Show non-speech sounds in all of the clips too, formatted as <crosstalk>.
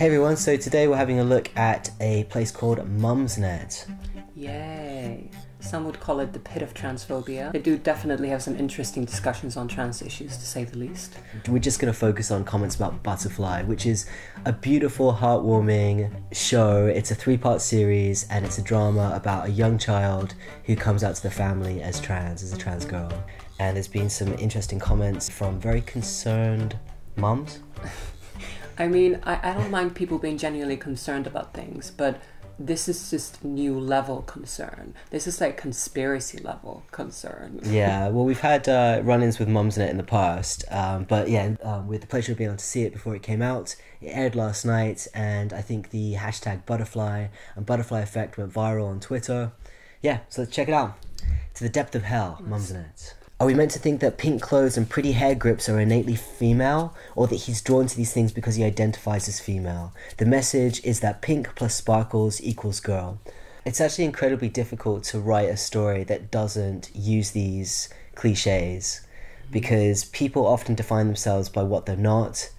Hey everyone, so today we're having a look at a place called Mumsnet. Yay. Some would call it the pit of transphobia. They do definitely have some interesting discussions on trans issues, to say the least. We're just going to focus on comments about Butterfly, which is a beautiful, heartwarming show. It's a three part series and it's a drama about a young child who comes out to the family as trans, as a trans girl. And there's been some interesting comments from very concerned mums. <laughs> I mean, I, I don't mind people being genuinely concerned about things, but this is just new level concern. This is like conspiracy level concern. <laughs> yeah, well, we've had uh, run-ins with Mumsnet in it in the past, um, but yeah, um, with the pleasure of being able to see it before it came out. It aired last night, and I think the hashtag Butterfly and Butterfly Effect went viral on Twitter. Yeah, so let's check it out. To the depth of hell, Mumsnet. Are we meant to think that pink clothes and pretty hair grips are innately female, or that he's drawn to these things because he identifies as female? The message is that pink plus sparkles equals girl. It's actually incredibly difficult to write a story that doesn't use these cliches because people often define themselves by what they're not.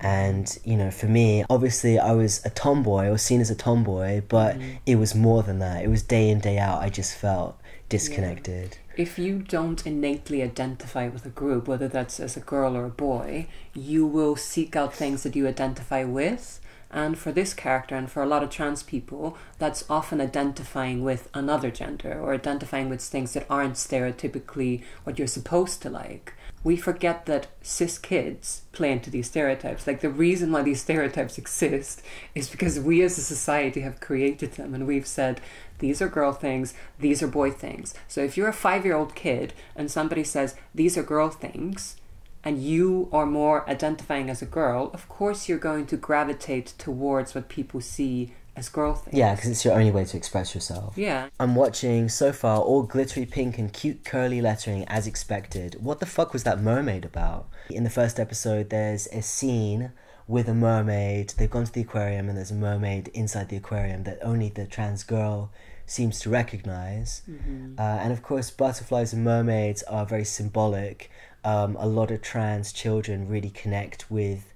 And, you know, for me, obviously I was a tomboy, I was seen as a tomboy, but mm-hmm. it was more than that. It was day in, day out, I just felt disconnected. Yeah if you don't innately identify with a group, whether that's as a girl or a boy, you will seek out things that you identify with. And for this character, and for a lot of trans people, that's often identifying with another gender or identifying with things that aren't stereotypically what you're supposed to like we forget that cis kids play into these stereotypes. Like the reason why these stereotypes exist is because we as a society have created them and we've said these are girl things, these are boy things. So if you're a five year old kid and somebody says these are girl things, and you are more identifying as a girl, of course you're going to gravitate towards what people see as girl things. Yeah, because it's your only way to express yourself. Yeah. I'm watching so far all glittery pink and cute curly lettering as expected. What the fuck was that mermaid about? In the first episode, there's a scene with a mermaid. They've gone to the aquarium and there's a mermaid inside the aquarium that only the trans girl seems to recognize. Mm-hmm. Uh, and of course, butterflies and mermaids are very symbolic. Um, a lot of trans children really connect with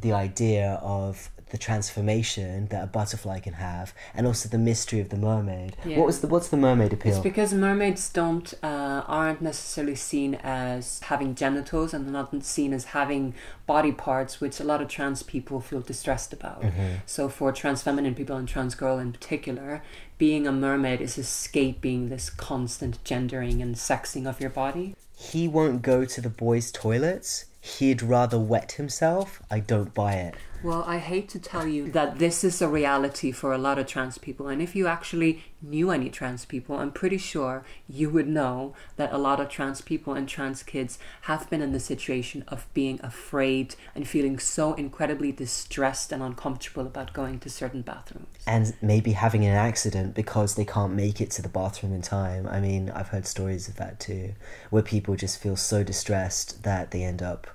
the idea of the transformation that a butterfly can have, and also the mystery of the mermaid. Yeah. What was the what's the mermaid appeal? It's because mermaids don't uh, aren't necessarily seen as having genitals, and they're not seen as having body parts, which a lot of trans people feel distressed about. Mm-hmm. So for trans feminine people and trans girl in particular, being a mermaid is escaping this constant gendering and sexing of your body. He won't go to the boys' toilets. He'd rather wet himself. I don't buy it. Well, I hate to tell you that this is a reality for a lot of trans people. And if you actually knew any trans people, I'm pretty sure you would know that a lot of trans people and trans kids have been in the situation of being afraid and feeling so incredibly distressed and uncomfortable about going to certain bathrooms. And maybe having an accident because they can't make it to the bathroom in time. I mean, I've heard stories of that too, where people just feel so distressed that they end up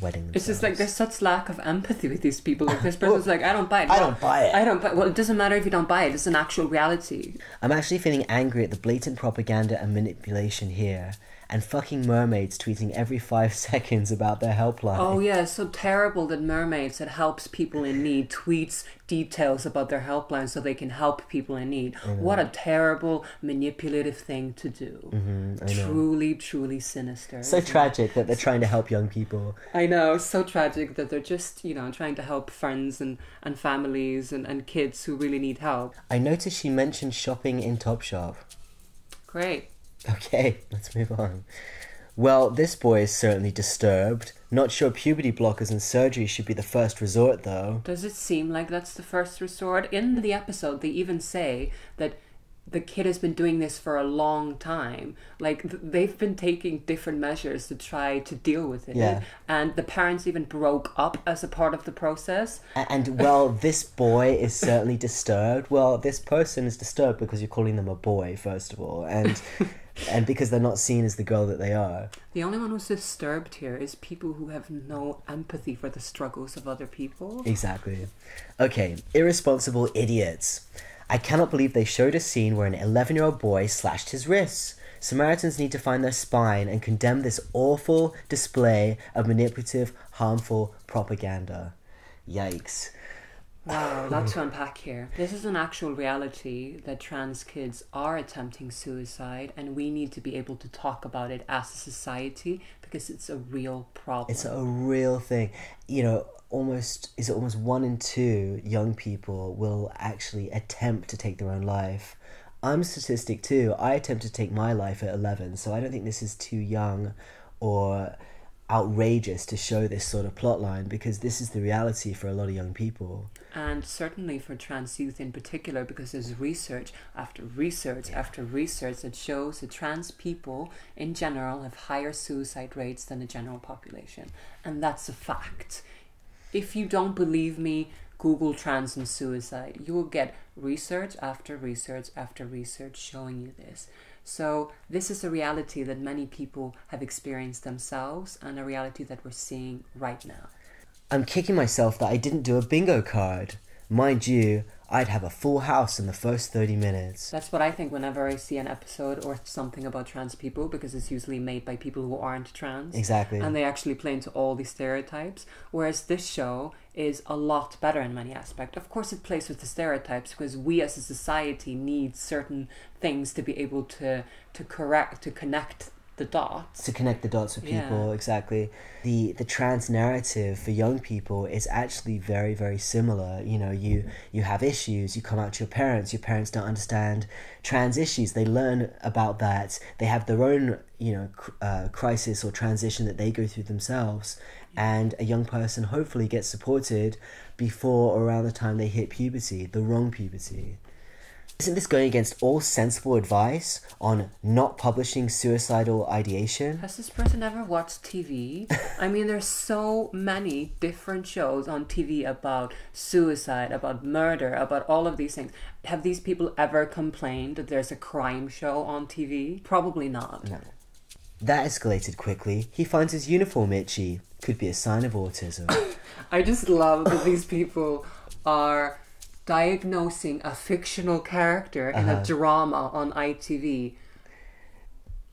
wedding. It's just like there's such lack of empathy with these people. Like this <laughs> person's well, like, I don't buy it. I don't buy it. I don't buy. Well, it doesn't matter if you don't buy it. It's an actual reality. I'm actually feeling angry at the blatant propaganda and manipulation here and fucking mermaids tweeting every five <laughs> seconds about their helpline. Oh yeah, so terrible that mermaids that helps people in need tweets details about their helpline so they can help people in need. What a terrible manipulative thing to do. Mm-hmm, truly, truly sinister. So tragic it? that they're trying to help young people. I know, so tragic that they're just, you know, trying to help friends and, and families and, and kids who really need help. I noticed she mentioned shopping in Topshop. Great. Okay, <laughs> let's move on. Well, this boy is certainly disturbed. Not sure puberty blockers and surgery should be the first resort, though. Does it seem like that's the first resort? In the episode, they even say that the kid has been doing this for a long time. Like they've been taking different measures to try to deal with it. Yeah. And the parents even broke up as a part of the process. And, and well, <laughs> this boy is certainly disturbed. Well, this person is disturbed because you're calling them a boy, first of all, and <laughs> and because they're not seen as the girl that they are. The only one who's disturbed here is people who have no empathy for the struggles of other people. Exactly. Okay, irresponsible idiots. I cannot believe they showed a scene where an 11 year old boy slashed his wrists. Samaritans need to find their spine and condemn this awful display of manipulative, harmful propaganda. Yikes. Wow, a lot to mm. unpack here. This is an actual reality that trans kids are attempting suicide, and we need to be able to talk about it as a society because it's a real problem. It's a real thing. You know, almost is it almost one in two young people will actually attempt to take their own life. I'm a statistic too. I attempted to take my life at 11, so I don't think this is too young or outrageous to show this sort of plot line because this is the reality for a lot of young people. And certainly for trans youth in particular, because there's research after research after research that shows that trans people in general have higher suicide rates than the general population. And that's a fact. If you don't believe me, Google trans and suicide. You will get research after research after research showing you this. So, this is a reality that many people have experienced themselves and a reality that we're seeing right now. I'm kicking myself that I didn't do a bingo card. Mind you, I'd have a full house in the first 30 minutes. That's what I think whenever I see an episode or something about trans people because it's usually made by people who aren't trans. Exactly. And they actually play into all these stereotypes. Whereas this show is a lot better in many aspects. Of course, it plays with the stereotypes because we as a society need certain things to be able to, to correct, to connect the dots. To connect the dots with people Yeah. exactly. The the trans narrative for young people is actually very very similar. You know you you have issues you come out to your parents your parents don't understand trans issues. They learn about that. They have their own you know cr- uh, crisis or transition that they go through themselves. And a young person hopefully gets supported before or around the time they hit puberty the wrong puberty isn't this going against all sensible advice on not publishing suicidal ideation Has this person ever watched TV? I mean, there's so many different shows on TV about suicide, about murder, about all of these things. Have these people ever complained that there's a crime show on TV? Probably not. No. That escalated quickly. He finds his uniform itchy. Could be a sign of autism. <laughs> I just love that these people are diagnosing a fictional character in a uh-huh. drama on ITV.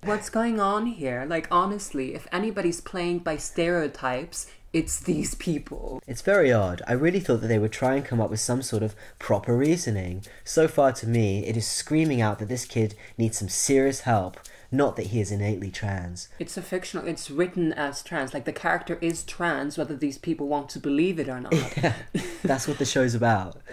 What's going on here? Like, honestly, if anybody's playing by stereotypes, it's these people. it's very odd. I really thought that they would try and come up with some sort of proper reasoning. So far, to me, it is screaming out that this kid needs some serious help, not that he is innately trans. It's a fictional. It's written as trans. Like the character is trans, whether these people want to believe it or not. <laughs> yeah, That's what the show's about. <laughs>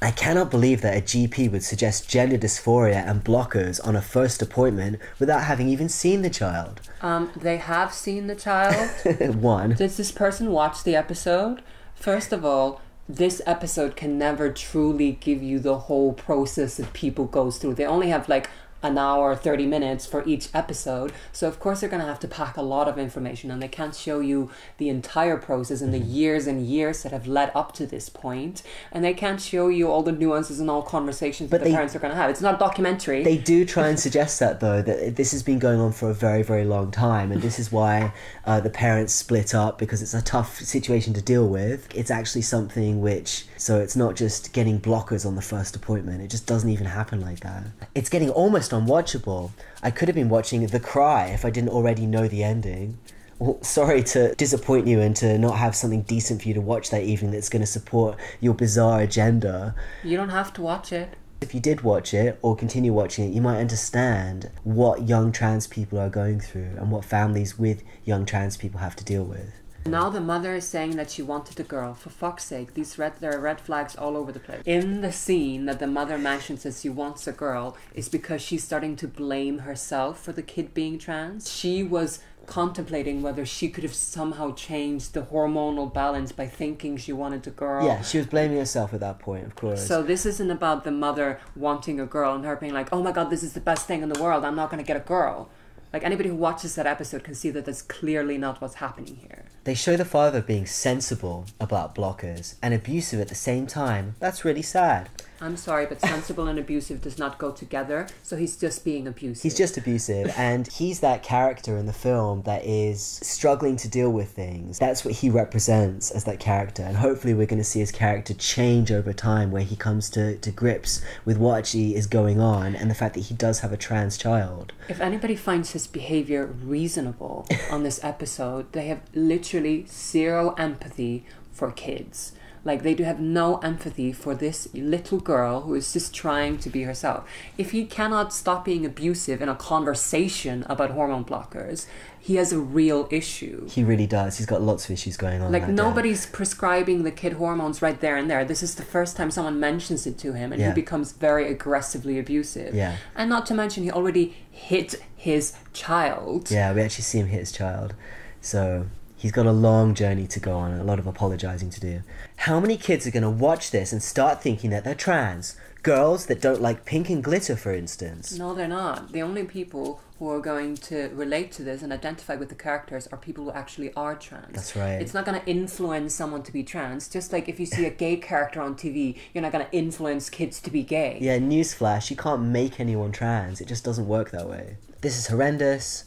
I cannot believe that a GP would suggest gender dysphoria and blockers on a first appointment without having even seen the child. Um, they have seen the child. <laughs> One. Does this person watch the episode? First of all, this episode can never truly give you the whole process that people goes through. They only have like an hour 30 minutes for each episode. So of course they're going to have to pack a lot of information and they can't show you the entire process and the years and years that have led up to this point. And they can't show you all the nuances and all conversations But that the parents are going to have. It's not a documentary. They do try and <laughs> suggest that though that this has been going on for a very very long time, and this is why uh, the parents split up because it's a tough situation to deal with. It's actually something which so it's not just getting blockers on the first appointment. It just doesn't even happen like that. It's getting almost unwatchable. I could have been watching The Cry if I didn't already know the ending. Well, <laughs> sorry to disappoint you and to not have something decent for you to watch that evening that's going to support your bizarre agenda. you don't have to watch it If you did watch it or continue watching it, you might understand what young trans people are going through and what families with young trans people have to deal with. Now the mother is saying that she wanted a girl. For fuck's sake, these red there are red flags all over the place. In the scene that the mother mentions that she wants a girl is because she's starting to blame herself for the kid being trans. She was contemplating whether she could have somehow changed the hormonal balance by thinking she wanted a girl. Yeah, she was blaming herself at that point, of course. So this isn't about the mother wanting a girl and her being like, "Oh my god, this is the best thing in the world. I'm not going to get a girl." Like anybody who watches that episode can see that that's clearly not what's happening here. they show the father being sensible about blockers and abusive at the same time. That's really sad. I'm sorry, but sensible and abusive does not go together. So he's just being abusive. He's just abusive, and he's that character in the film that is struggling to deal with things. That's what he represents as that character, and hopefully, we're going to see his character change over time where he comes to, to grips with what actually is going on and the fact that he does have a trans child. If anybody finds his behavior reasonable on this episode, they have literally zero empathy for kids. Like they do have no empathy for this little girl who is just trying to be herself. If he cannot stop being abusive in a conversation about hormone blockers, he has a real issue. He really does. He's got lots of issues going on. Like nobody's prescribing the kid hormones right there and there. This is the first time someone mentions it to him, and Yeah. he becomes very aggressively abusive. Yeah. And not to mention, he already hit his child. Yeah, we actually see him hit his child. So he's got a long journey to go on and a lot of apologizing to do. How many kids are going to watch this and start thinking that they're trans? Girls that don't like pink and glitter, for instance. No, they're not. The only people who are going to relate to this and identify with the characters are people who actually are trans. That's right. It's not going to influence someone to be trans. Just like if you see a gay character on TV, you're not going to influence kids to be gay. Yeah, newsflash, you can't make anyone trans. It just doesn't work that way. This is horrendous.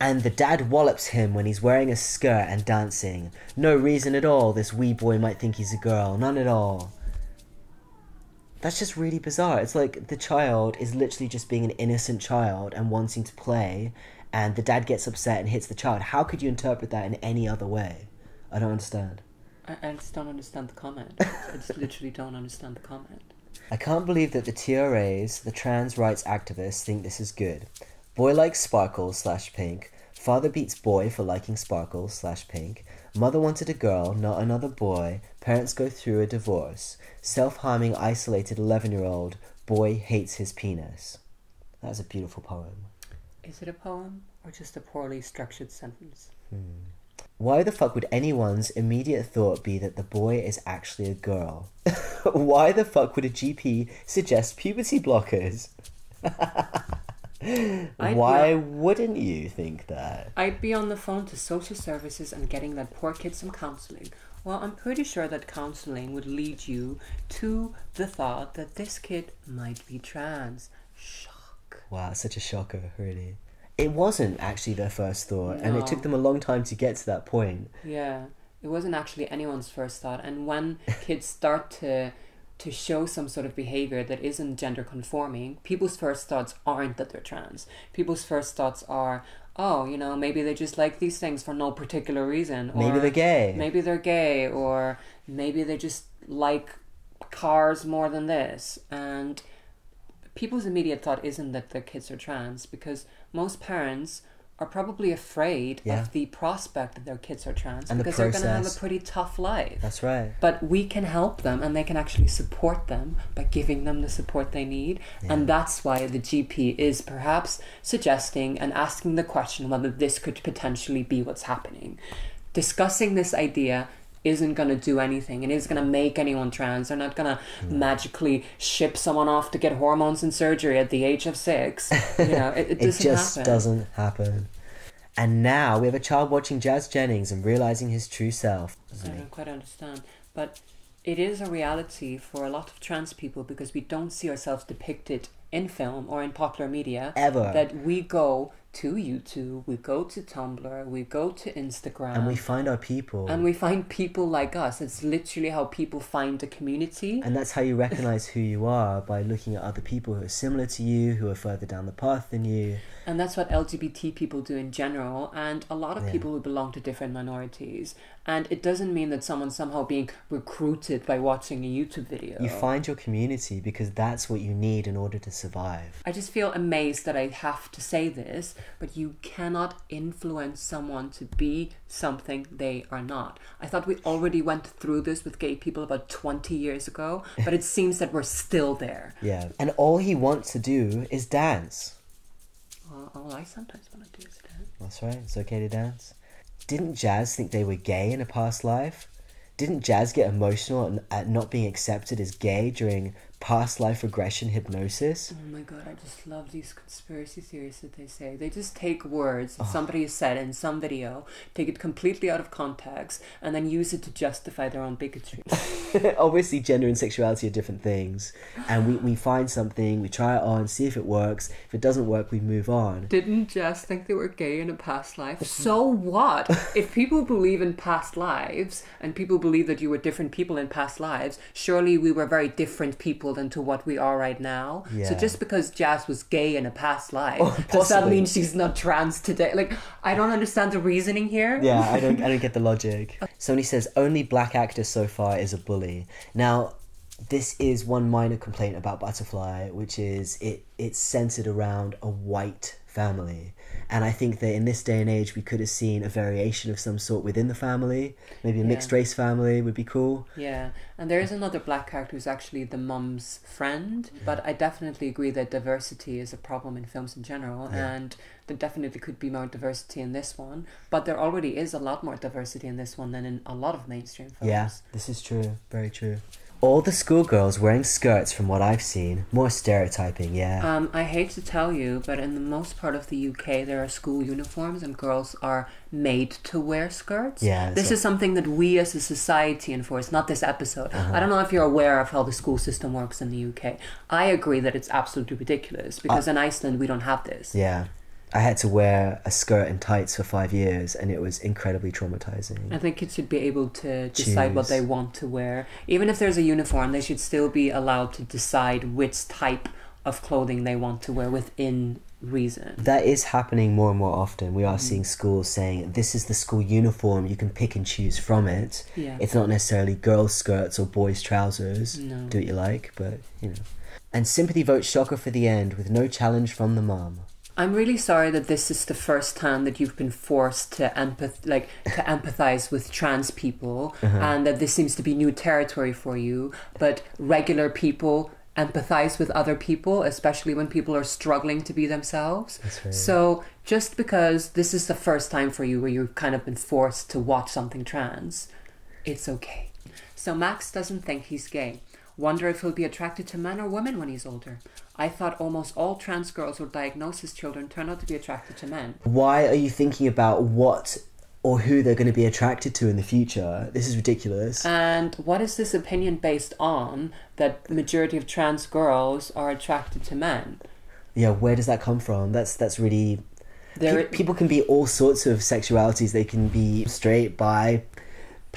And the dad wallops him when he's wearing a skirt and dancing. No reason at all this wee boy might think he's a girl. None at all. That's just really bizarre. It's like the child is literally just being an innocent child and wanting to play, and the dad gets upset and hits the child. How could you interpret that in any other way? I don't understand. I, I just don't understand the comment. <laughs> I just literally don't understand the comment. I can't believe that the TRAs, the trans rights activists, think this is good. Boy likes sparkles slash pink. Father beats boy for liking sparkles slash pink. Mother wanted a girl, not another boy. Parents go through a divorce. Self harming, isolated 11 year old. Boy hates his penis. That's a beautiful poem. Is it a poem or just a poorly structured sentence? Hmm. Why the fuck would anyone's immediate thought be that the boy is actually a girl? <laughs> Why the fuck would a GP suggest puberty blockers? <laughs> <laughs> I'd Why wouldn't you think that? I'd be on the phone to social services and getting that poor kid some counseling. Well, I'm pretty sure that counseling would lead you to the thought that this kid might be trans. Shock. Wow, such a shocker, really. It wasn't actually their first thought, and it took them a long time to get to that point. Yeah, it wasn't actually anyone's first thought. And when <laughs> kids start to to show some sort of behavior that isn't gender conforming, people's first thoughts aren't that they're trans. People's first thoughts are, oh, you know, maybe they just like these things for no particular reason. Maybe they're gay. Maybe they're gay, or maybe they just like cars more than this. And people's immediate thought isn't that their kids are trans because most parents are probably afraid Yeah. of the prospect that their kids are trans And the because they're going to have a pretty tough life. That's right. But we can help them and they can actually support them by giving them the support they need. And that's why the GP is perhaps suggesting and asking the question whether this could potentially be what's happening. Discussing this idea isn't going to do anything. It isn't going to make anyone trans. They're not going to magically ship someone off to get hormones and surgery at the age of six. <laughs> You know, it, it It doesn't just happen. doesn't happen. And now we have a child watching Jazz Jennings and realizing his true self. I don't quite understand. But it is a reality for a lot of trans people because we don't see ourselves depicted in film or in popular media. Ever. That we go to YouTube, we go to Tumblr, we go to Instagram. And we find our people. and we find people like us. It's literally how people find a community. And that's how you recognize who you are by looking at other people who are similar to you, who are further down the path than you. And that's what LGBT people do in general, and a lot of Yeah. people who belong to different minorities. And it doesn't mean that someone's somehow being recruited by watching a YouTube video. You find your community because that's what you need in order to survive. I just feel amazed that I have to say this, but you cannot influence someone to be something they are not. I thought we already went through this with gay people about 20 years ago, but it <laughs> seems that we're still there. Yeah. And all he wants to do is dance. All, I sometimes want to do is dance. That's right, it's okay to dance. Didn't Jazz think they were gay in a past life? Didn't Jazz get emotional at not being accepted as gay during past life regression hypnosis? Oh my god, I just love these conspiracy theories that they say. They just take words that somebody has said in some video, take it completely out of context, and then use it to justify their own bigotry. <laughs> Obviously, gender and sexuality are different things. And we, we find something, we try it on, see if it works. If it doesn't work, we move on. Didn't Jess think they were gay in a past life? <laughs> So what? if people believe in past lives and people believe that you were different people in past lives, surely we were very different people than to what we are right now. So just because Jazz was gay in a past life, <laughs> Oh, does that mean she's not trans today? Like, I don't understand the reasoning here. Yeah, I don't, <laughs> I don't get the logic. Sony says only black actor so far is a bully. Now, this is one minor complaint about Butterfly, which is it it's centered around a white family. And I think that in this day and age, we could have seen a variation of some sort within the family. Maybe a Yeah. mixed race family would be cool. Yeah, and there is another black character who's actually the mum's friend, but I definitely agree that diversity is a problem in films in general, Yeah. and there definitely could be more diversity in this one, but there already is a lot more diversity in this one than in a lot of mainstream films. Yeah, this is true. Very true. All the schoolgirls wearing skirts, from what I've seen, more stereotyping. Yeah. Um, I hate to tell you, but in the most part of the UK, there are school uniforms and girls are made to wear skirts. Yeah, This what- is something that we as a society enforce, not this episode. Uh-huh. I don't know if you're aware of how the school system works in the UK. I agree that it's absolutely ridiculous because in Iceland we don't have this. Uh, yeah. I had to wear a skirt and tights for five years, and it was incredibly traumatizing. I think kids should be able to decide what they want to wear. Even if there's a uniform, they should still be allowed to decide which type of clothing they want to wear within reason. That is happening more and more often. We are Mm. seeing schools saying this is the school uniform, you can pick and choose from it. Yeah. It's not necessarily girls' skirts or boys' trousers. No. Do what you like, but you know. And sympathy vote shocker for the end with no challenge from the mom. I'm really sorry that this is the first time that you've been forced to empath like to empathize with trans people uh-huh. and that this seems to be new territory for you but regular people empathize with other people especially when people are struggling to be themselves right. so just because this is the first time for you where you've kind of been forced to watch something trans it's okay so Max doesn't think he's gay. Wonder if he'll be attracted to men or women when he's older. I thought almost all trans girls with diagnosis children turn out to be attracted to men. Why are you thinking about what or who they're going to be attracted to in the future? This is ridiculous. And what is this opinion based on that majority of trans girls are attracted to men? yeah, where does that come from? That's that's really There Pe- people can be all sorts of sexualities. They can be straight, bi,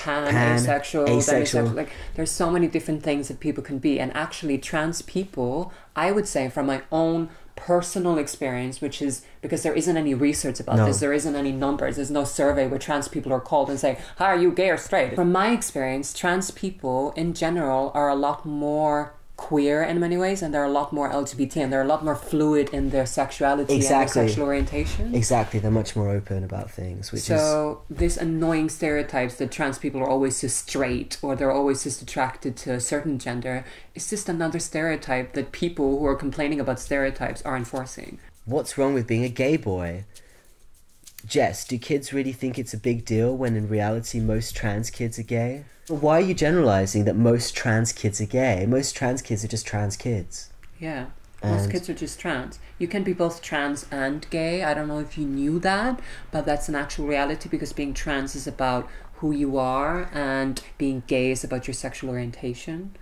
pan, Pan, asexual, asexual. Like there's so many different things that people can be, and actually, trans people, I would say, from my own personal experience, which is because there isn't any research about No. this, there isn't any numbers, there's no survey where trans people are called and say, "Hi, are you gay or straight?" From my experience, trans people in general are a lot more queer in many ways and they're a lot more LGBT and they're a lot more fluid in their sexuality and Exactly. their sexual orientation. exactly. They're much more open about things, which is So this annoying stereotypes that trans people are always just straight or they're always just attracted to a certain gender is just another stereotype that people who are complaining about stereotypes are enforcing. what's wrong with being a gay boy? Jess, do kids really think it's a big deal when in reality most trans kids are gay? Why are you generalizing that most trans kids are gay? Most trans kids are just trans kids. Yeah. Most kids are just trans. You can be both trans and gay. I don't know if you knew that, but that's an actual reality because being trans is about who you are and being gay is about your sexual orientation.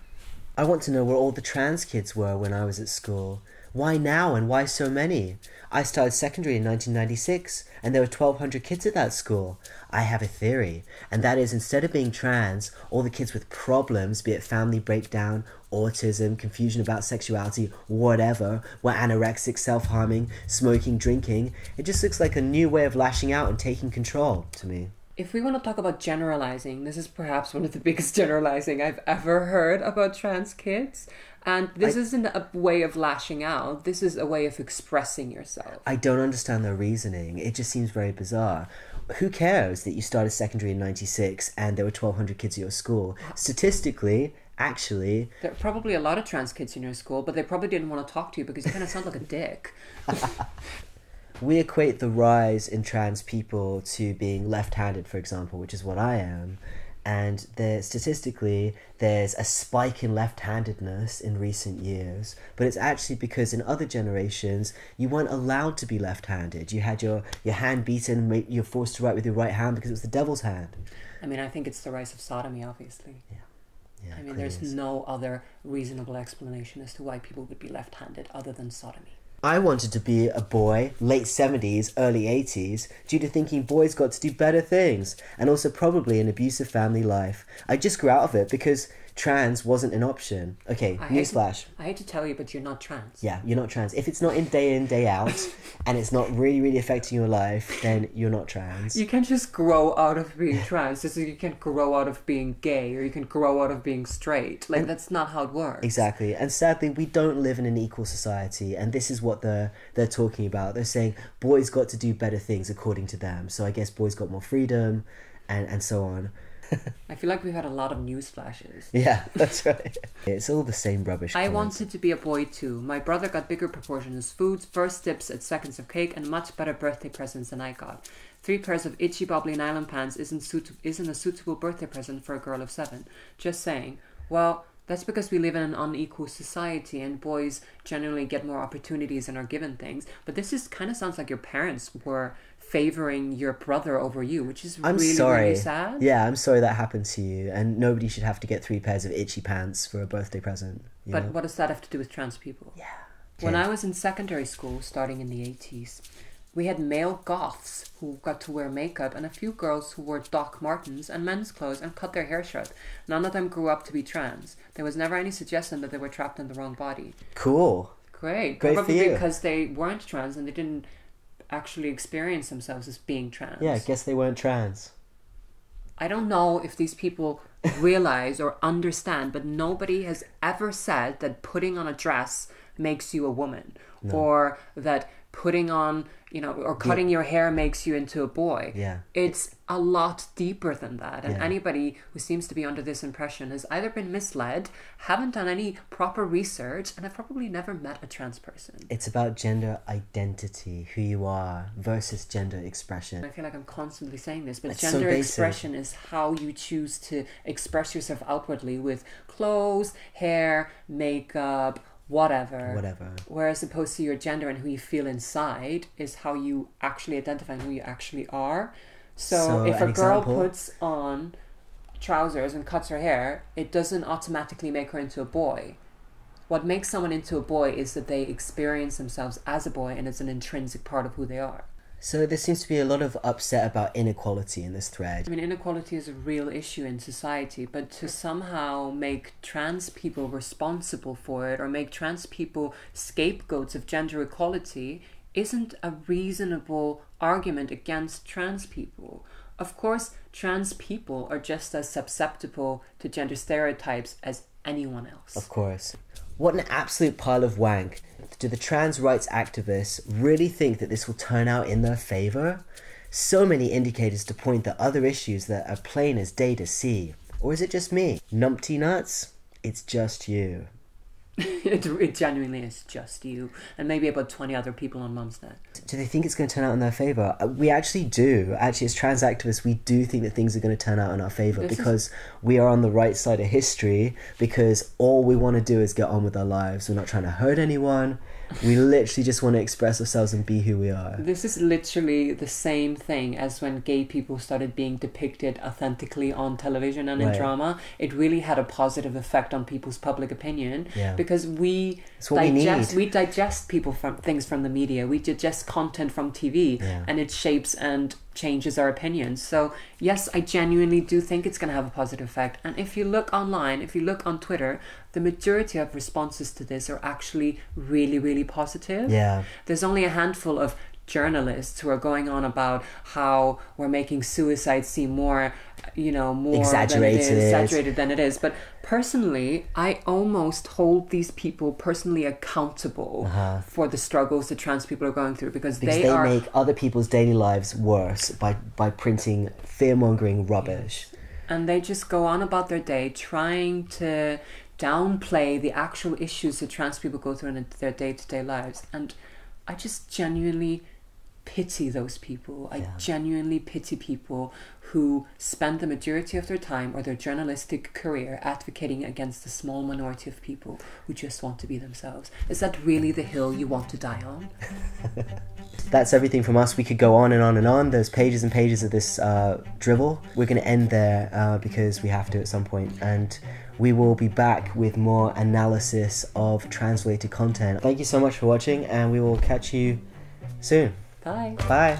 I want to know where all the trans kids were when I was at school. Why now and why so many? I started secondary in 1996 and there were 1,200 kids at that school. I have a theory, and that is instead of being trans, all the kids with problems, be it family breakdown, autism, confusion about sexuality, whatever, were anorexic, self harming, smoking, drinking. It just looks like a new way of lashing out and taking control to me. If we want to talk about generalizing, this is perhaps one of the <laughs> biggest generalizing I've ever heard about trans kids. And this I- isn't a way of lashing out, this is a way of expressing yourself. I don't understand their reasoning. It just seems very bizarre. Who cares that you started secondary in 96 and there were 1,200 kids at your school? Statistically, actually, There are probably a lot of trans kids in your school, but they probably didn't want to talk to you because you kind of sound like a dick. <laughs> we equate the rise in trans people to being left handed, for example, which is what I am. And there, statistically, there's a spike in left handedness in recent years, but it's actually because in other generations, you weren't allowed to be left handed. You had your, your hand beaten, you're forced to write with your right hand because it was the devil's hand. I mean, I think it's the rise of sodomy, obviously. Yeah, yeah I mean, there's is. no other reasonable explanation as to why people would be left handed other than sodomy. I wanted to be a boy, late 70s, early 80s, due to thinking boys got to do better things, and also probably an abusive family life. I just grew out of it because trans wasn't an option. Okay, I hate- newsflash. I hate to tell you, but you're not trans. Yeah, you're not trans. If it's not in day in, day out, <laughs> and it's not really, really affecting your life, then you're not trans. You can't just grow out of being trans. Just you can't grow out of being gay or you can grow out of being straight. Like that's not how it works. Exactly. And sadly, we don't live in an equal society, and this is what they're they're talking about. They're saying boys got to do better things according to them. So I guess boys got more freedom, and and so on. <laughs> I feel like we've had a lot of news flashes. Yeah, that's right. It's all the same rubbish. I comments. wanted to be a boy too. My brother got bigger proportions foods, first dips at seconds of cake, and much better birthday presents than I got. Three pairs of itchy bobbly nylon pants isn't suit- isn't a suitable birthday present for a girl of seven. Just saying. Well, that's because we live in an unequal society and boys generally get more opportunities and are given things. But this is kind of sounds like your parents were favoring your brother over you, which is I'm really sorry. really sad. Yeah, I'm sorry that happened to you, and nobody should have to get three pairs of itchy pants for a birthday present. You But know? what does that have to do with trans people? yeah. When I was in secondary school, starting in the 80s, we had male goths who got to wear makeup and a few girls who wore Doc Martens and men's clothes and cut their hair short. None of them grew up to be trans. There was never any suggestion that they were trapped in the wrong body. Cool. Great. Great for Probably you. because they weren't trans and they didn't actually experience themselves as being trans. Yeah, I guess they weren't trans. I don't know if these people <laughs> realize or understand, but nobody has ever said that putting on a dress makes you a woman or that putting on, you know, or cutting your hair makes you into a boy. Yeah. It's a lot deeper than that. And Yeah. anybody who seems to be under this impression has either been misled, haven't done any proper research, and have probably never met a trans person. It's about gender identity, who you are, versus gender expression. I feel like I'm constantly saying this, but It's gender basic. expression is how you choose to express yourself outwardly with clothes, hair, makeup, whatever. Whatever. Whereas opposed to your gender and who you feel inside is how you actually identify and who you actually are. So, So, if a girl example? puts on trousers and cuts her hair, it doesn't automatically make her into a boy. What makes someone into a boy is that they experience themselves as a boy and it's an intrinsic part of who they are. So there seems to be a lot of upset about inequality in this thread. I mean, inequality is a real issue in society, but to somehow make trans people responsible for it or make trans people scapegoats of gender equality isn't a reasonable argument against trans people. Of course, trans people are just as susceptible to gender stereotypes as anyone else. Of course. What an absolute pile of wank. Do the trans rights activists really think that this will turn out in their favour? So many indicators to point to other issues that are plain as day to see. Or is it just me? Numpty nuts? It's just you. <laughs> it, it genuinely is just you and maybe about 20 other people on Mumsnet. Do they think it's going to turn out in their favour? Uh, We actually do. Actually, as trans activists, we do think that things are going to turn out in our favour This is- because we are on the right side of history. Because all we want to do is get on with our lives. We're not trying to hurt anyone. We literally just want to express ourselves and be who we are. This is literally the same thing as when gay people started being depicted authentically on television and in drama. It really had a positive effect on people's public opinion Yeah. because we what we digest we digest people from things from the media. We digest content from TV Yeah. and it shapes and changes our opinions. So, yes, I genuinely do think it's going to have a positive effect. And if you look online, if you look on Twitter, the majority of responses to this are actually really really positive Yeah. there's only a handful of journalists who are going on about how we're making suicide seem more you know more than it is, Exaggerated. exaggerated than it is but personally i almost hold these people personally accountable Uh-huh. for the struggles that trans people are going through because, Because they, they, are make other people's daily lives worse by, by printing fear mongering rubbish. and they just go on about their day trying to downplay the actual issues that trans people go through in their day-to-day lives and i just genuinely pity those people i genuinely pity people who spend the majority of their time or their journalistic career advocating against the small minority of people who just want to be themselves is that really the hill you want to die on <laughs> That's everything from us. We could go on and on and on. There's pages and pages of this uh, drivel. We're going to end there uh, because we have to at some point, and we will be back with more analysis of translated content. Thank you so much for watching, and we will catch you soon. Bye. Bye.